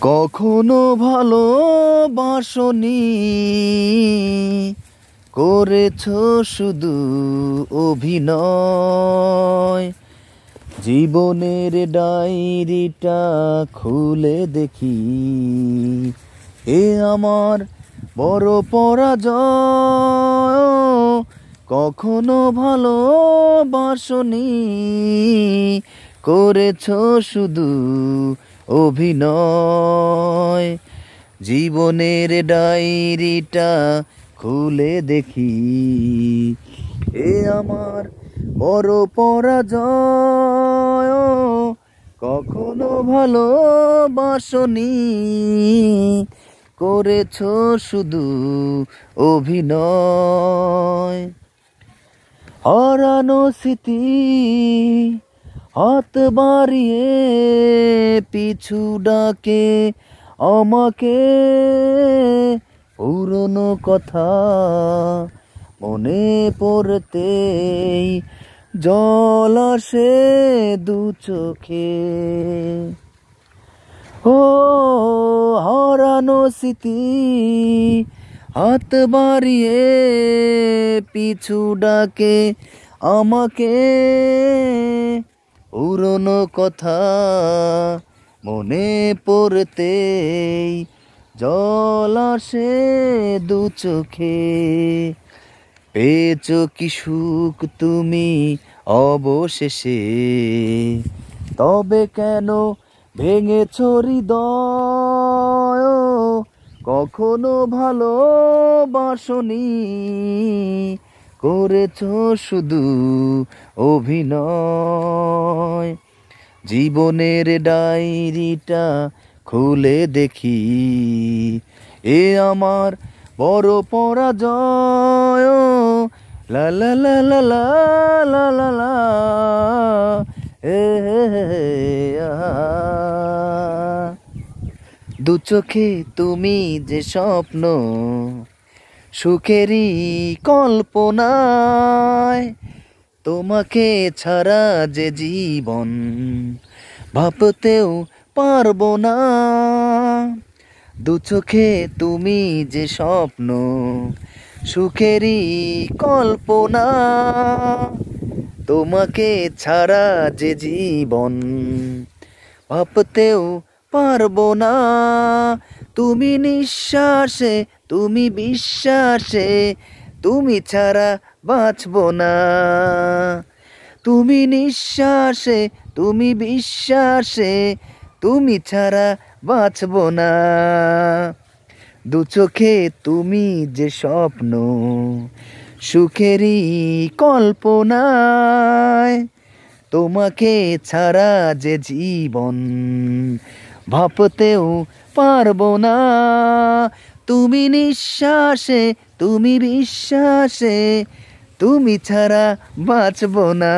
কখনো ভালোবাসনি। করেছ শুধু অভিনয়। জীবনের ডায়েরিটা খুলে দেখি। এ আমার বড় পরাজয়। কখনো ভালোবাসনি। করেছ শুধু অভিনয়। জীবনের ডায়েরিটা খুলে দেখি। এ আমার বড় পরাজয় কখনো ভালোবাসনি করেছ শুধু অভিনয়। হারানো স্মৃতি হাত বাড়িয়ে পিছু ডাকে আমাকে। পুরনো কথা মনে পড়তেই জল আসে দু চোখে। ও হারানো স্মৃতি হাত বাড়িয়ে পিছু ডাকে আমাকে। পুরনো কথা মনে পড়তে জল আসে দু চোখে। পেয়েছ কি সুখ তুমি অবশেষে। তবে কেন ভেঙেছ হৃদয়? কখনো ভালোবাসনি। করেছ শুধু অভিনয়। জীবনের ডায়েরিটা খুলে দেখি। এ আমার বড় পরাজয়। লা। দু চোখে তুমি যে স্বপ্ন সুখেরই কল্পনায় তোমাকে ছাড়া যে জীবন ভাবতেও পারব না। দু চোখে তুমি যে স্বপ্ন সুখেরই কল্পনা, তোমাকে ছাড়া যে জীবন ভাবতেও পারব না। তুমি নিঃশ্বাসে, তুমি বিশ্বাসে, তুমি ছাড়া বাঁচবো না। তুমি নিঃশ্বাসে, তুমি বিশ্বাসে, তুমি ছাড়া বাঁচবো না। দু চোখে তুমি যে স্বপ্ন, সুখেরই কল্পনায়, তোমাকে ছাড়া যে জীবন ভাবতেও পারব না। তুমি নিঃশ্বাসে তুমি বিশ্বাসে তুমি ছাড়া বাঁচব না।